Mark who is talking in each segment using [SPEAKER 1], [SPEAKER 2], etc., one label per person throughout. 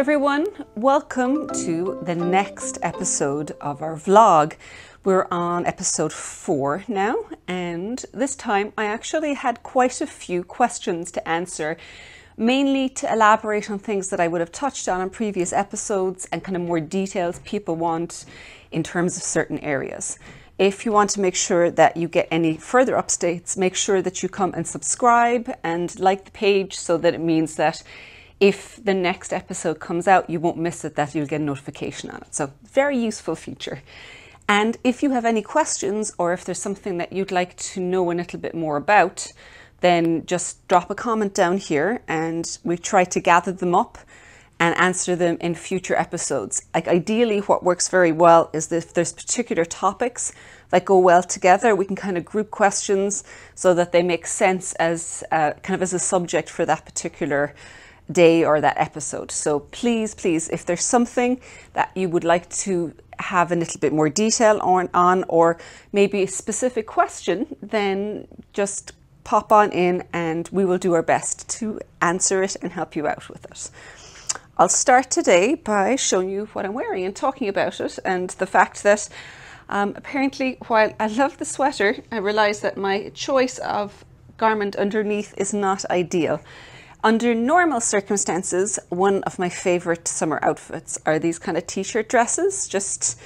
[SPEAKER 1] everyone, welcome to the next episode of our vlog. We're on episode four now, and this time I actually had quite a few questions to answer, mainly to elaborate on things that I would have touched on in previous episodes and kind of more details people want in terms of certain areas. If you want to make sure that you get any further updates, make sure that you come and subscribe and like the page so that it means that if the next episode comes out, you won't miss it, that you'll get a notification on it. So, very useful feature. And if you have any questions or if there's something that you'd like to know a little bit more about, then just drop a comment down here and we try to gather them up and answer them in future episodes. Like ideally what works very well is if there's particular topics that go well together, we can kind of group questions so that they make sense as uh, kind of as a subject for that particular day or that episode. So please, please, if there's something that you would like to have a little bit more detail on, on or maybe a specific question, then just pop on in and we will do our best to answer it and help you out with it. I'll start today by showing you what I'm wearing and talking about it and the fact that um, apparently while I love the sweater, I realise that my choice of garment underneath is not ideal. Under normal circumstances, one of my favorite summer outfits are these kind of t-shirt dresses, just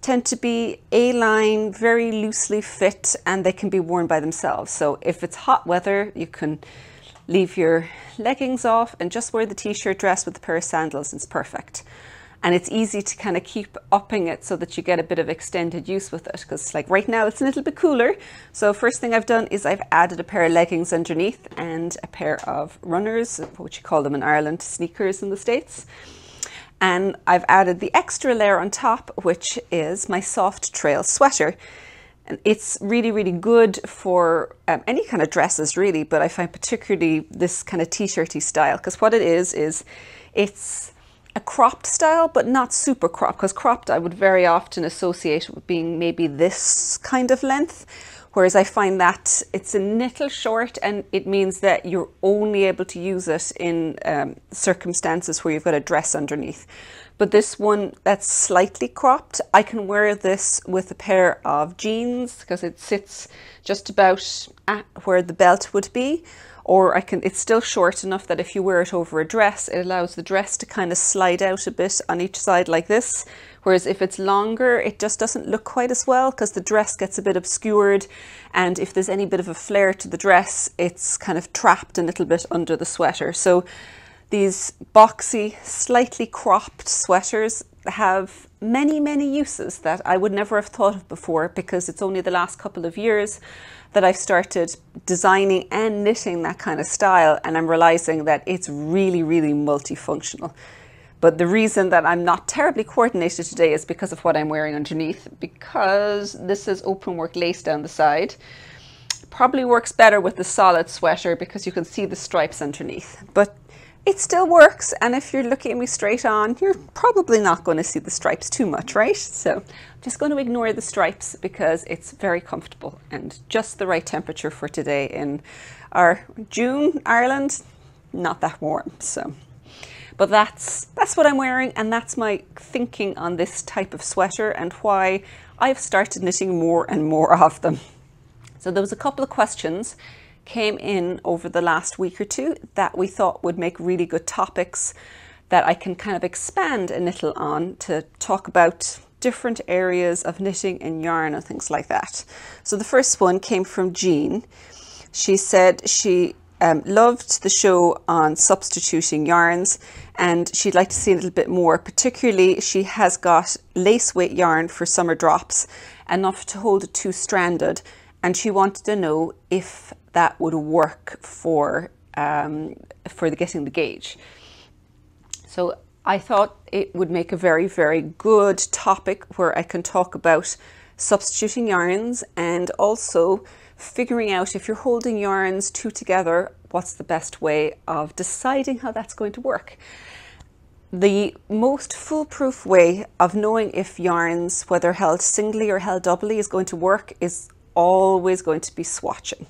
[SPEAKER 1] tend to be A-line, very loosely fit, and they can be worn by themselves. So if it's hot weather, you can leave your leggings off and just wear the t-shirt dress with a pair of sandals, it's perfect and it's easy to kind of keep upping it so that you get a bit of extended use with it because like right now it's a little bit cooler. So first thing I've done is I've added a pair of leggings underneath and a pair of runners which you call them in Ireland sneakers in the States. And I've added the extra layer on top which is my soft trail sweater. And it's really really good for um, any kind of dresses really but I find particularly this kind of t-shirty style because what it is is it's a cropped style, but not super cropped, because cropped I would very often associate with being maybe this kind of length, whereas I find that it's a little short and it means that you're only able to use it in um, circumstances where you've got a dress underneath. But this one that's slightly cropped, I can wear this with a pair of jeans because it sits just about at where the belt would be or I can, it's still short enough that if you wear it over a dress, it allows the dress to kind of slide out a bit on each side like this. Whereas if it's longer, it just doesn't look quite as well because the dress gets a bit obscured. And if there's any bit of a flare to the dress, it's kind of trapped a little bit under the sweater. So these boxy, slightly cropped sweaters have many, many uses that I would never have thought of before because it's only the last couple of years that I've started designing and knitting that kind of style and I'm realizing that it's really, really multifunctional. But the reason that I'm not terribly coordinated today is because of what I'm wearing underneath, because this is open work lace down the side. Probably works better with the solid sweater because you can see the stripes underneath. But it still works and if you're looking at me straight on you're probably not going to see the stripes too much right? So I'm just going to ignore the stripes because it's very comfortable and just the right temperature for today in our June Ireland. Not that warm so. But that's that's what I'm wearing and that's my thinking on this type of sweater and why I've started knitting more and more of them. So there was a couple of questions came in over the last week or two that we thought would make really good topics that I can kind of expand a little on to talk about different areas of knitting and yarn and things like that. So the first one came from Jean. She said she um, loved the show on substituting yarns and she'd like to see a little bit more. Particularly, she has got lace weight yarn for summer drops, enough to hold it two-stranded, and she wanted to know if that would work for um, for the getting the gauge. So I thought it would make a very, very good topic where I can talk about substituting yarns and also figuring out if you're holding yarns two together, what's the best way of deciding how that's going to work. The most foolproof way of knowing if yarns, whether held singly or held doubly, is going to work is always going to be swatching.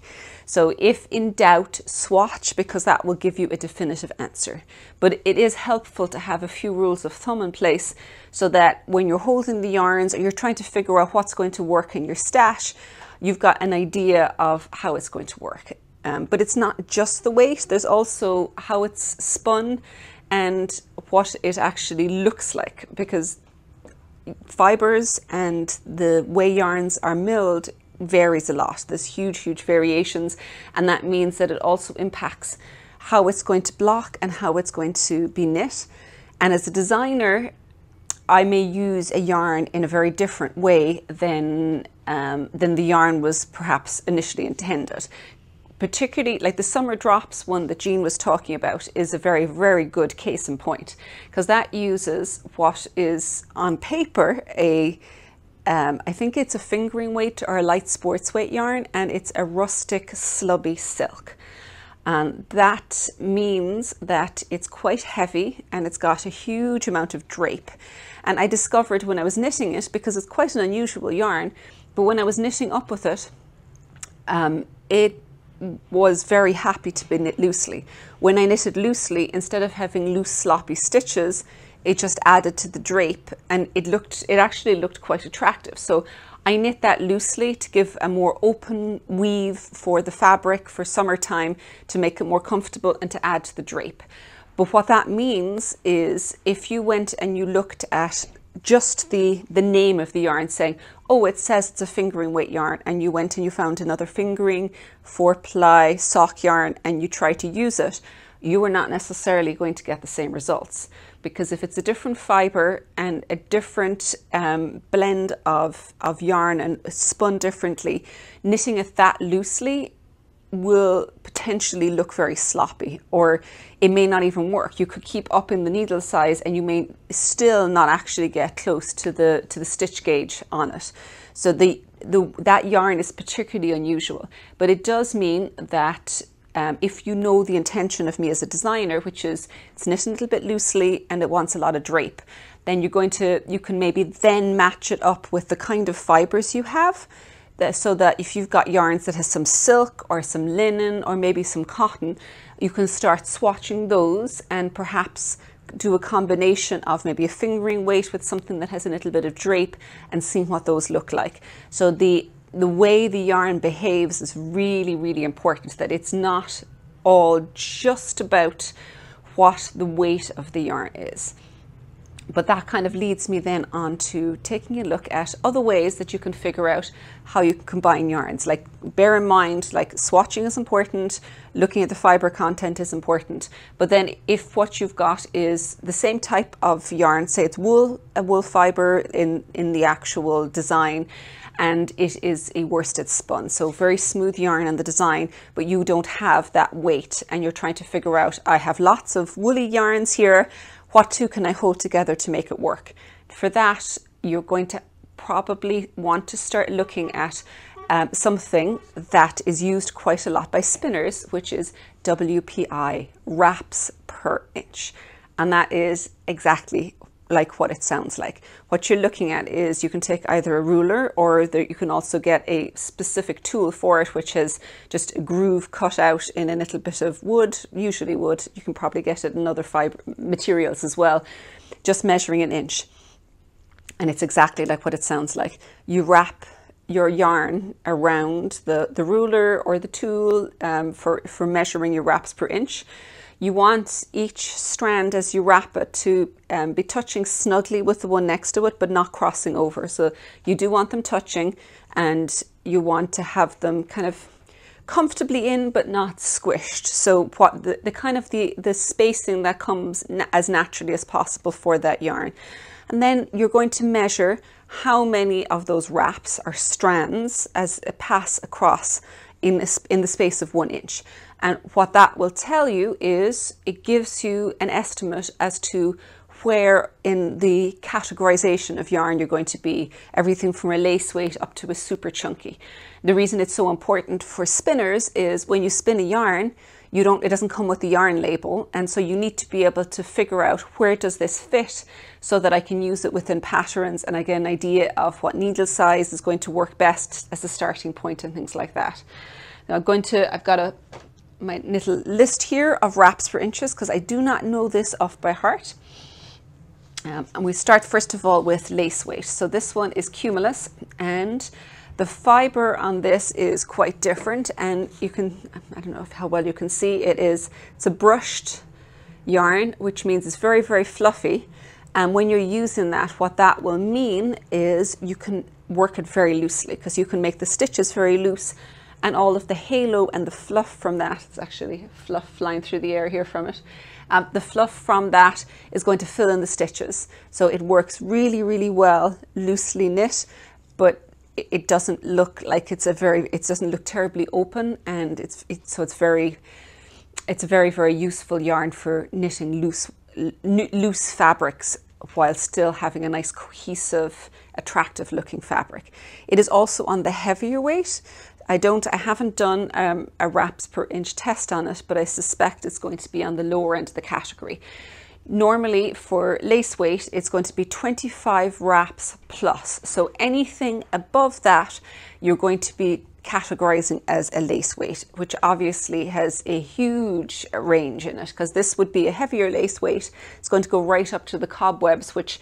[SPEAKER 1] So if in doubt, swatch because that will give you a definitive answer. But it is helpful to have a few rules of thumb in place so that when you're holding the yarns or you're trying to figure out what's going to work in your stash, you've got an idea of how it's going to work. Um, but it's not just the weight, there's also how it's spun and what it actually looks like because fibers and the way yarns are milled varies a lot. There's huge, huge variations, and that means that it also impacts how it's going to block and how it's going to be knit. And as a designer, I may use a yarn in a very different way than um, than the yarn was perhaps initially intended particularly like the summer drops one that Jean was talking about is a very, very good case in point because that uses what is on paper a um, I think it's a fingering weight or a light sports weight yarn and it's a rustic slubby silk. And that means that it's quite heavy and it's got a huge amount of drape. And I discovered when I was knitting it, because it's quite an unusual yarn, but when I was knitting up with it, um, it was very happy to be knit loosely. When I knitted loosely, instead of having loose sloppy stitches, it just added to the drape and it looked, it actually looked quite attractive. So I knit that loosely to give a more open weave for the fabric for summertime to make it more comfortable and to add to the drape. But what that means is if you went and you looked at just the, the name of the yarn saying, oh, it says it's a fingering weight yarn, and you went and you found another fingering, four ply sock yarn, and you try to use it, you are not necessarily going to get the same results. Because if it's a different fiber and a different um, blend of, of yarn and spun differently, knitting it that loosely will potentially look very sloppy or it may not even work. You could keep up in the needle size and you may still not actually get close to the to the stitch gauge on it. So the, the that yarn is particularly unusual, but it does mean that um, if you know the intention of me as a designer, which is it's knit a little bit loosely and it wants a lot of drape, then you're going to you can maybe then match it up with the kind of fibers you have so that if you've got yarns that has some silk or some linen or maybe some cotton, you can start swatching those and perhaps do a combination of maybe a fingering weight with something that has a little bit of drape and seeing what those look like. So the the way the yarn behaves is really, really important, that it's not all just about what the weight of the yarn is but that kind of leads me then on to taking a look at other ways that you can figure out how you can combine yarns. Like bear in mind, like swatching is important, looking at the fiber content is important. But then if what you've got is the same type of yarn, say it's wool, a wool fiber in, in the actual design, and it is a worsted spun. So very smooth yarn in the design, but you don't have that weight and you're trying to figure out, I have lots of woolly yarns here, what two can I hold together to make it work? For that, you're going to probably want to start looking at um, something that is used quite a lot by spinners, which is WPI, wraps per inch. And that is exactly like what it sounds like. What you're looking at is you can take either a ruler or you can also get a specific tool for it, which is just a groove cut out in a little bit of wood, usually wood. You can probably get it in other fiber materials as well, just measuring an inch. And it's exactly like what it sounds like. You wrap your yarn around the, the ruler or the tool um, for, for measuring your wraps per inch. You want each strand as you wrap it to um, be touching snugly with the one next to it, but not crossing over. So you do want them touching and you want to have them kind of comfortably in, but not squished. So what the, the kind of the, the spacing that comes na as naturally as possible for that yarn. And then you're going to measure how many of those wraps or strands as it pass across in, in the space of one inch. And what that will tell you is it gives you an estimate as to where in the categorization of yarn you're going to be, everything from a lace weight up to a super chunky. The reason it's so important for spinners is when you spin a yarn, you don't it doesn't come with the yarn label and so you need to be able to figure out where does this fit so that I can use it within patterns and I get an idea of what needle size is going to work best as a starting point and things like that. Now I'm going to, I've got a my little list here of wraps per inches because I do not know this off by heart. Um, and we start first of all with lace weight. So this one is Cumulus and the fiber on this is quite different and you can, I don't know how well you can see, it is, it's a brushed yarn, which means it's very, very fluffy. And when you're using that, what that will mean is you can work it very loosely because you can make the stitches very loose and all of the halo and the fluff from that, it's actually fluff flying through the air here from it, um, the fluff from that is going to fill in the stitches. So it works really, really well, loosely knit, but it doesn't look like it's a very, it doesn't look terribly open and it's, so it's very, it's a very, very useful yarn for knitting loose, loose fabrics while still having a nice cohesive, attractive looking fabric. It is also on the heavier weight. I don't, I haven't done um, a wraps per inch test on it, but I suspect it's going to be on the lower end of the category. Normally for lace weight, it's going to be 25 wraps plus. So anything above that, you're going to be categorizing as a lace weight, which obviously has a huge range in it because this would be a heavier lace weight. It's going to go right up to the cobwebs, which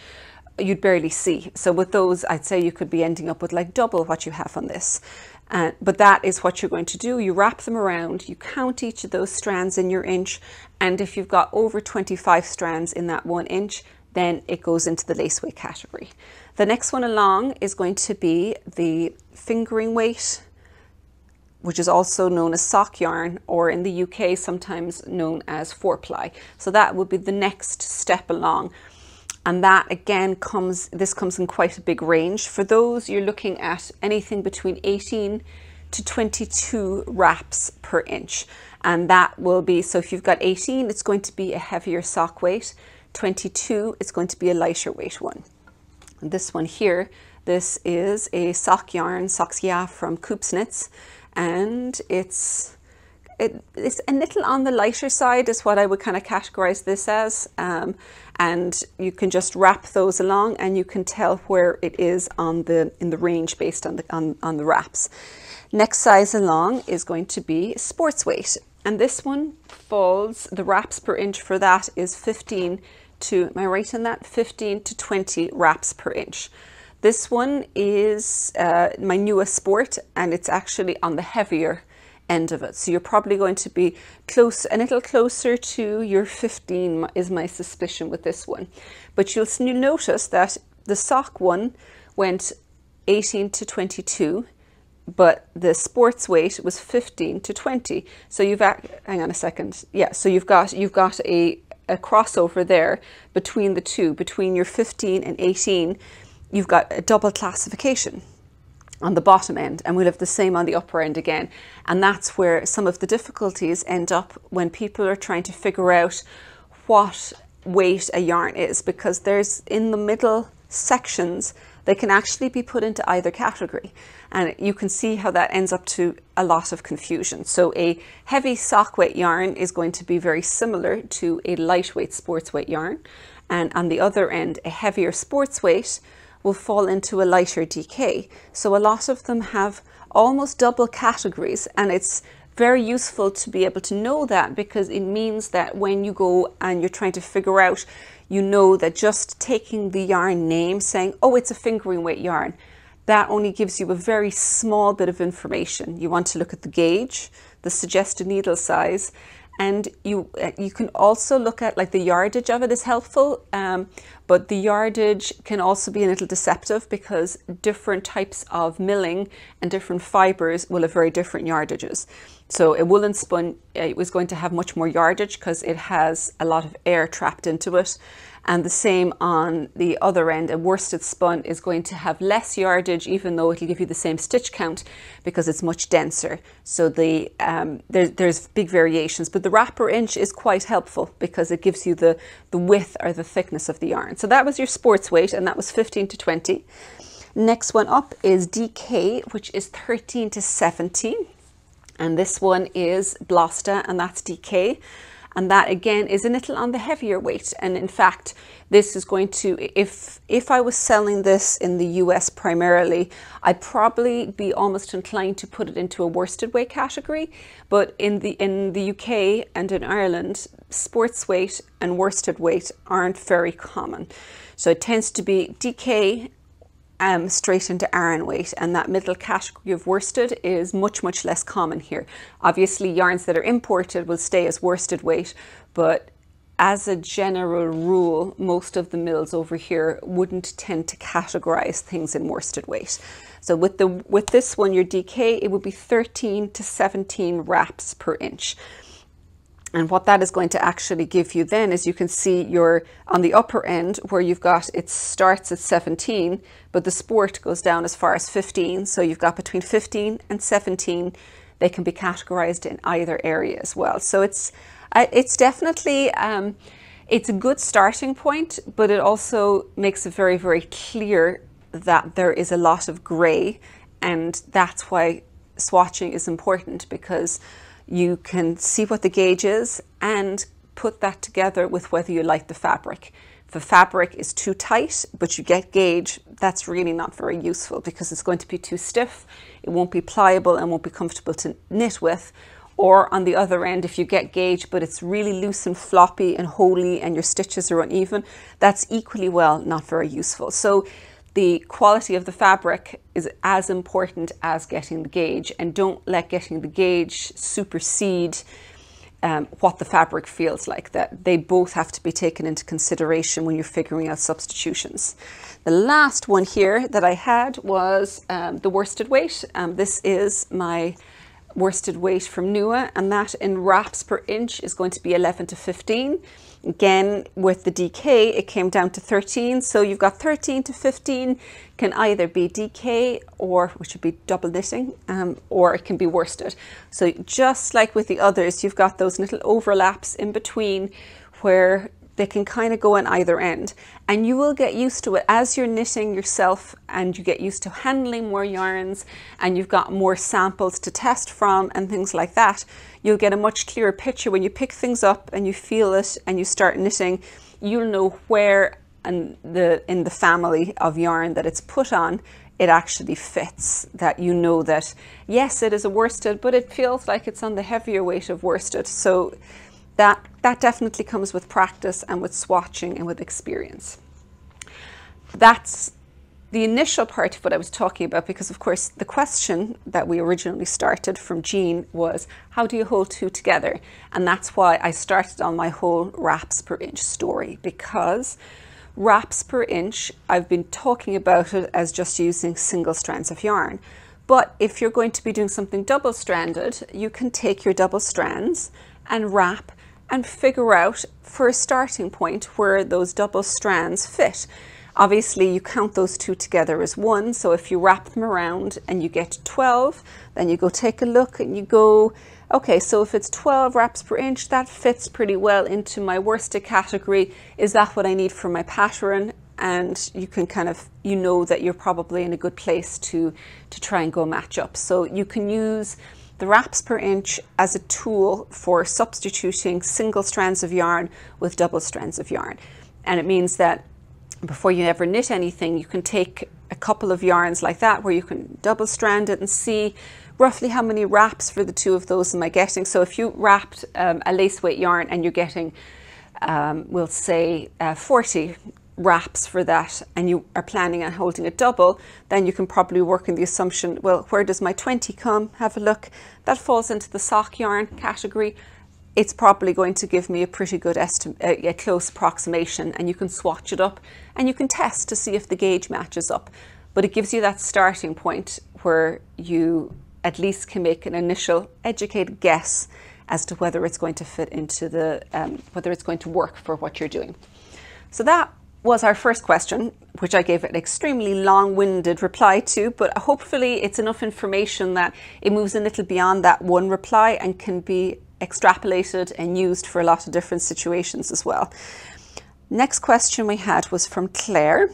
[SPEAKER 1] you'd barely see. So with those, I'd say you could be ending up with like double what you have on this. Uh, but that is what you're going to do. You wrap them around, you count each of those strands in your inch, and if you've got over 25 strands in that one inch, then it goes into the lace weight category. The next one along is going to be the fingering weight, which is also known as sock yarn, or in the UK, sometimes known as four ply. So that would be the next step along and that again comes, this comes in quite a big range. For those, you're looking at anything between 18 to 22 wraps per inch. And that will be, so if you've got 18, it's going to be a heavier sock weight. 22, it's going to be a lighter weight one. And this one here, this is a sock yarn, Socks Yeah from Coop Knits, and it's it, it's a little on the lighter side is what I would kind of categorize this as. Um, and you can just wrap those along and you can tell where it is on the in the range based on the on, on the wraps. Next size along is going to be sports weight. And this one falls, the wraps per inch for that is 15 to, am I right in that? 15 to 20 wraps per inch. This one is uh, my Nua Sport and it's actually on the heavier end of it. So you're probably going to be close, a little closer to your 15 is my suspicion with this one. But you'll, you'll notice that the sock one went 18 to 22 but the sports weight was 15 to 20 so you've hang on a second yeah so you've got you've got a, a crossover there between the two between your 15 and 18 you've got a double classification on the bottom end and we'll have the same on the upper end again. And that's where some of the difficulties end up when people are trying to figure out what weight a yarn is because there's in the middle sections they can actually be put into either category and you can see how that ends up to a lot of confusion. So a heavy sock weight yarn is going to be very similar to a lightweight sports weight yarn and on the other end a heavier sports weight will fall into a lighter DK. So a lot of them have almost double categories and it's very useful to be able to know that because it means that when you go and you're trying to figure out, you know that just taking the yarn name saying, oh, it's a fingering weight yarn, that only gives you a very small bit of information. You want to look at the gauge, the suggested needle size, and you uh, you can also look at like the yardage of it is helpful um, but the yardage can also be a little deceptive because different types of milling and different fibers will have very different yardages so a woolen spun it was going to have much more yardage because it has a lot of air trapped into it and the same on the other end. A worsted spun is going to have less yardage, even though it'll give you the same stitch count because it's much denser. So the um, there, there's big variations, but the wraps per inch is quite helpful because it gives you the, the width or the thickness of the yarn. So that was your sports weight and that was 15 to 20. Next one up is DK, which is 13 to 17. And this one is Blasta and that's DK And that again is a little on the heavier weight. And in fact, this is going to, if, if I was selling this in the US primarily, I'd probably be almost inclined to put it into a worsted weight category. But in the, in the UK and in Ireland, sports weight and worsted weight aren't very common. So it tends to be DK um, straight into Aran weight and that middle category of worsted is much, much less common here. Obviously yarns that are imported will stay as worsted weight, but as a general rule, most of the mills over here wouldn't tend to categorize things in worsted weight. So with the with this one, your DK, it would be 13 to 17 wraps per inch. And what that is going to actually give you then is you can see you're on the upper end where you've got, it starts at 17, but the sport goes down as far as 15. So you've got between 15 and 17. They can be categorized in either area as well. So it's, uh, it's definitely, um, it's a good starting point, but it also makes it very, very clear that there is a lot of gray. And that's why swatching is important because you can see what the gauge is and put that together with whether you like the fabric. If the fabric is too tight, but you get gauge, that's really not very useful because it's going to be too stiff, it won't be pliable and won't be comfortable to knit with. Or on the other end, if you get gauge, but it's really loose and floppy and holy and your stitches are uneven, that's equally well not very useful. So the quality of the fabric is as important as getting the gauge and don't let getting the gauge supersede um, what the fabric feels like. That they both have to be taken into consideration when you're figuring out substitutions. The last one here that I had was um, the worsted weight. Um, this is my worsted weight from Nua and that in wraps per inch is going to be 11 to 15 Again, with the DK, it came down to 13. So you've got 13 to 15 can either be DK or, which would be double knitting, um, or it can be worsted. So just like with the others, you've got those little overlaps in between where they can kind of go on either end. And you will get used to it as you're knitting yourself and you get used to handling more yarns and you've got more samples to test from and things like that you'll get a much clearer picture. When you pick things up and you feel it and you start knitting you'll know where and the in the family of yarn that it's put on it actually fits that you know that yes it is a worsted but it feels like it's on the heavier weight of worsted. So that, that definitely comes with practice and with swatching and with experience. That's the initial part of what I was talking about because of course the question that we originally started from Jean was how do you hold two together and that's why I started on my whole wraps per inch story because wraps per inch I've been talking about it as just using single strands of yarn but if you're going to be doing something double stranded you can take your double strands and wrap and figure out for a starting point where those double strands fit. Obviously, you count those two together as one. So if you wrap them around and you get 12, then you go take a look and you go, okay, so if it's 12 wraps per inch, that fits pretty well into my worsted category. Is that what I need for my pattern? And you can kind of, you know that you're probably in a good place to, to try and go match up. So you can use the wraps per inch as a tool for substituting single strands of yarn with double strands of yarn. And it means that before you ever knit anything, you can take a couple of yarns like that where you can double strand it and see roughly how many wraps for the two of those am I getting. So if you wrapped um, a lace weight yarn and you're getting, um, we'll say uh, 40 wraps for that and you are planning on holding a double, then you can probably work in the assumption, well, where does my 20 come? Have a look. That falls into the sock yarn category. It's probably going to give me a pretty good estimate, a close approximation and you can swatch it up and you can test to see if the gauge matches up. But it gives you that starting point where you at least can make an initial educated guess as to whether it's going to fit into the, um, whether it's going to work for what you're doing. So that was our first question, which I gave an extremely long-winded reply to, but hopefully it's enough information that it moves a little beyond that one reply and can be extrapolated and used for a lot of different situations as well. Next question we had was from Claire,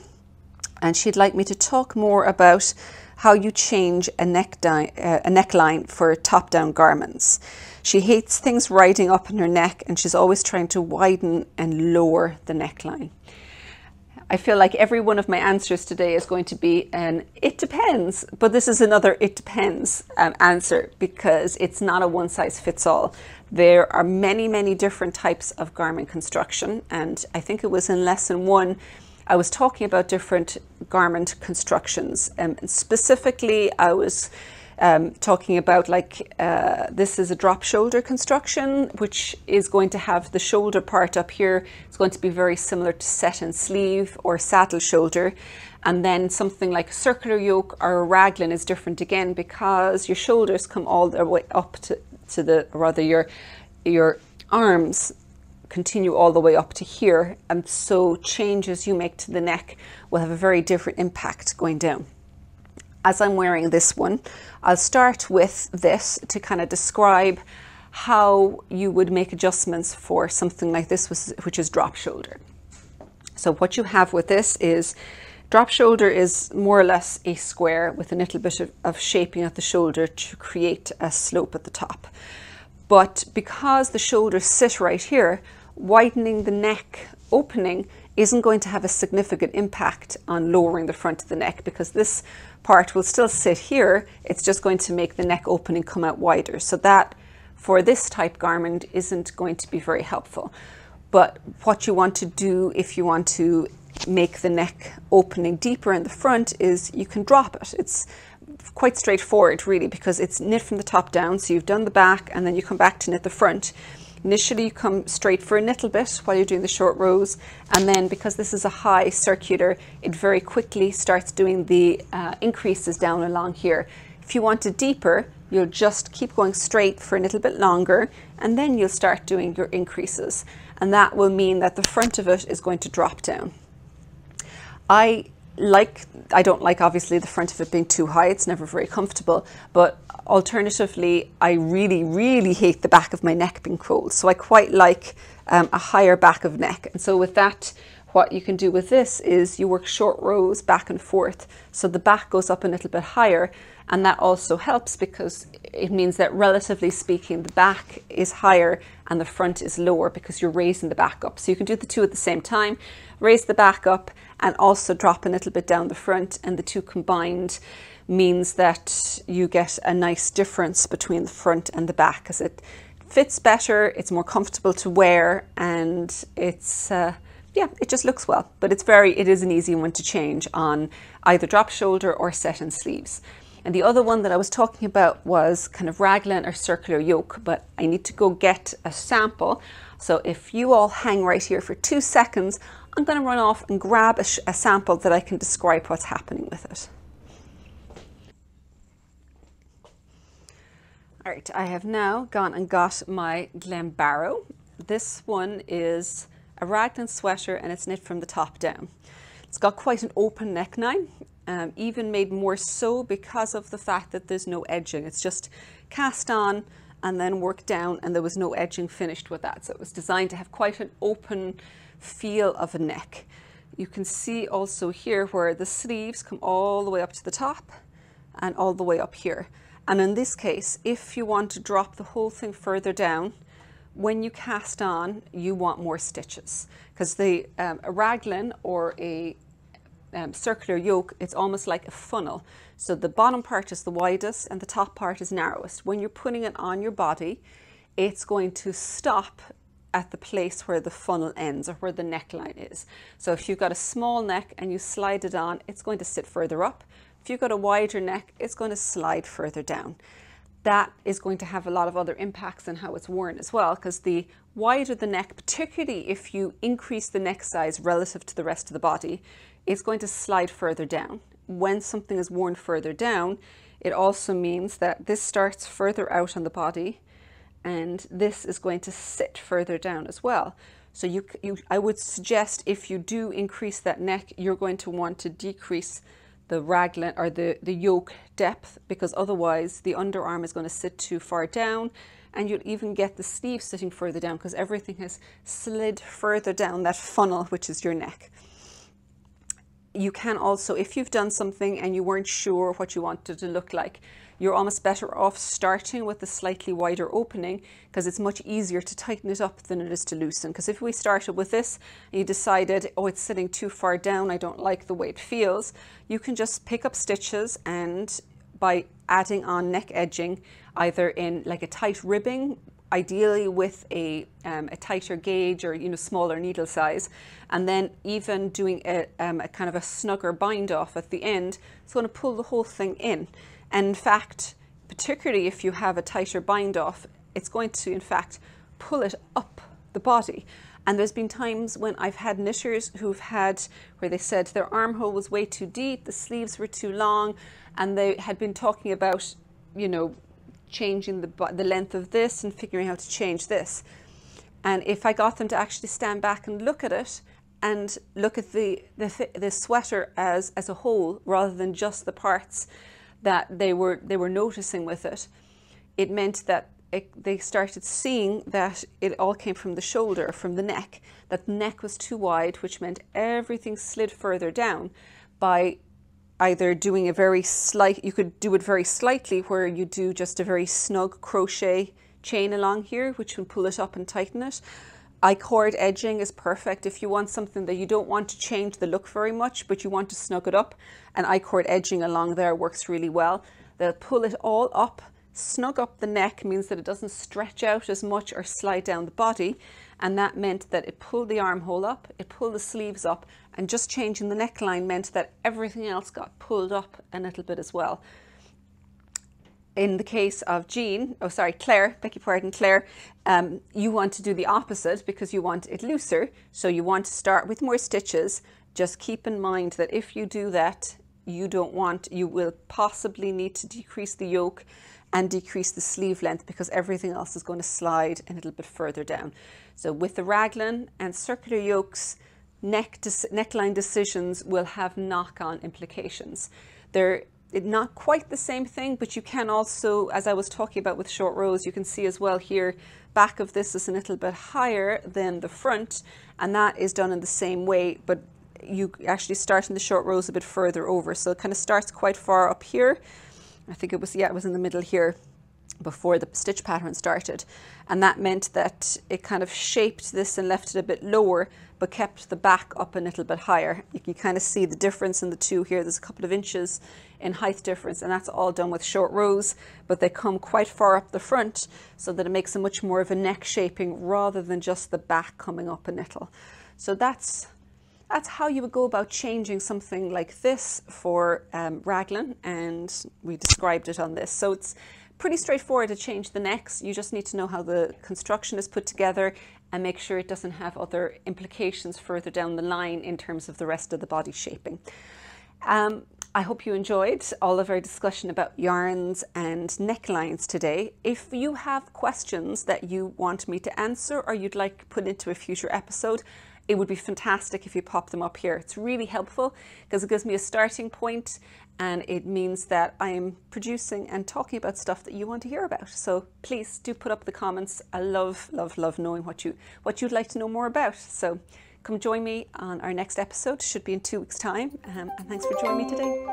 [SPEAKER 1] and she'd like me to talk more about how you change a, neck uh, a neckline for top-down garments. She hates things riding up in her neck and she's always trying to widen and lower the neckline. I feel like every one of my answers today is going to be an it depends, but this is another it depends um, answer because it's not a one size fits all. There are many, many different types of garment construction, and I think it was in lesson one I was talking about different garment constructions. Um, and specifically, I was um, talking about like uh, this is a drop shoulder construction, which is going to have the shoulder part up here. It's going to be very similar to set-in sleeve or saddle shoulder. And then something like a circular yoke or a raglan is different again because your shoulders come all the way up to, to the, rather your, your arms continue all the way up to here. And so changes you make to the neck will have a very different impact going down as I'm wearing this one, I'll start with this to kind of describe how you would make adjustments for something like this, which is drop shoulder. So what you have with this is drop shoulder is more or less a square with a little bit of, of shaping at the shoulder to create a slope at the top. But because the shoulders sit right here, widening the neck opening isn't going to have a significant impact on lowering the front of the neck because this part will still sit here. It's just going to make the neck opening come out wider. So that for this type garment isn't going to be very helpful. But what you want to do if you want to make the neck opening deeper in the front is you can drop it. It's quite straightforward really because it's knit from the top down. So you've done the back and then you come back to knit the front. Initially you come straight for a little bit while you're doing the short rows and then because this is a high circular it very quickly starts doing the uh, increases down along here. If you want it deeper you'll just keep going straight for a little bit longer and then you'll start doing your increases and that will mean that the front of it is going to drop down. I like I don't like obviously the front of it being too high. It's never very comfortable. But alternatively I really really hate the back of my neck being cold. So I quite like um, a higher back of neck. And so with that what you can do with this is you work short rows back and forth. So the back goes up a little bit higher. And that also helps because it means that relatively speaking the back is higher and the front is lower because you're raising the back up. So you can do the two at the same time. Raise the back up and also drop a little bit down the front and the two combined means that you get a nice difference between the front and the back as it fits better, it's more comfortable to wear and it's uh, yeah, it just looks well, but it's very, it is an easy one to change on either drop shoulder or set-in sleeves. And the other one that I was talking about was kind of raglan or circular yoke, but I need to go get a sample. So if you all hang right here for two seconds, I'm going to run off and grab a, a sample that I can describe what's happening with it. All right, I have now gone and got my Glenbarrow. This one is a raglan sweater and it's knit from the top down. It's got quite an open neckline, um, even made more so because of the fact that there's no edging. It's just cast on and then worked down and there was no edging finished with that. So it was designed to have quite an open feel of a neck. You can see also here where the sleeves come all the way up to the top and all the way up here. And in this case, if you want to drop the whole thing further down, when you cast on, you want more stitches because the um, a raglan or a um, circular yoke, it's almost like a funnel. So the bottom part is the widest and the top part is narrowest. When you're putting it on your body, it's going to stop at the place where the funnel ends or where the neckline is. So if you've got a small neck and you slide it on, it's going to sit further up. If you've got a wider neck, it's going to slide further down. That is going to have a lot of other impacts on how it's worn as well, because the wider the neck, particularly if you increase the neck size relative to the rest of the body, it's going to slide further down. When something is worn further down, it also means that this starts further out on the body and this is going to sit further down as well. So you, you, I would suggest if you do increase that neck, you're going to want to decrease the raglan or the, the yoke depth because otherwise the underarm is going to sit too far down and you'll even get the sleeve sitting further down because everything has slid further down that funnel, which is your neck. you can also, if you've done something and you weren't sure what you wanted to look like, you're almost better off starting with a slightly wider opening because it's much easier to tighten it up than it is to loosen. Because if we started with this and you decided, oh, it's sitting too far down, I don't like the way it feels, you can just pick up stitches and by adding on neck edging, either in like a tight ribbing ideally with a, um, a tighter gauge or you know smaller needle size and then even doing a, um, a kind of a snugger bind off at the end it's going to pull the whole thing in and in fact particularly if you have a tighter bind off it's going to in fact pull it up the body and there's been times when I've had knitters who've had where they said their armhole was way too deep, the sleeves were too long, and they had been talking about, you know, changing the, the length of this and figuring out how to change this. And if I got them to actually stand back and look at it and look at the, the, the sweater as, as a whole rather than just the parts that they were, they were noticing with it, it meant that it, they started seeing that it all came from the shoulder, from the neck, that the neck was too wide, which meant everything slid further down by either doing a very slight, you could do it very slightly where you do just a very snug crochet chain along here, which will pull it up and tighten it. I-cord edging is perfect if you want something that you don't want to change the look very much, but you want to snug it up. And I-cord edging along there works really well. They'll pull it all up. Snug up the neck means that it doesn't stretch out as much or slide down the body. And that meant that it pulled the armhole up, it pulled the sleeves up, and just changing the neckline meant that everything else got pulled up a little bit as well. In the case of Jean, oh sorry, Claire, beg your pardon, Claire, um, you want to do the opposite because you want it looser. So you want to start with more stitches. Just keep in mind that if you do that, you don't want, you will possibly need to decrease the yoke and decrease the sleeve length because everything else is going to slide a little bit further down. So with the raglan and circular yokes, neck neckline decisions will have knock-on implications. They're not quite the same thing, but you can also, as I was talking about with short rows, you can see as well here, back of this is a little bit higher than the front, and that is done in the same way, but you actually start in the short rows a bit further over. So it kind of starts quite far up here. I think it was, yeah, it was in the middle here before the stitch pattern started. And that meant that it kind of shaped this and left it a bit lower, but kept the back up a little bit higher. You can kind of see the difference in the two here. There's a couple of inches in height difference, and that's all done with short rows, but they come quite far up the front so that it makes a much more of a neck shaping rather than just the back coming up a little. So that's that's how you would go about changing something like this for um, raglan, and we described it on this. So it's pretty straightforward to change the necks. You just need to know how the construction is put together and make sure it doesn't have other implications further down the line in terms of the rest of the body shaping. Um, I hope you enjoyed all of our discussion about yarns and necklines today. If you have questions that you want me to answer or you'd like put into a future episode, it would be fantastic if you pop them up here. It's really helpful because it gives me a starting point and it means that I'm producing and talking about stuff that you want to hear about. So please do put up the comments. I love, love, love knowing what you what you'd like to know more about. So Come join me on our next episode, should be in two weeks' time. Um, and thanks for joining me today.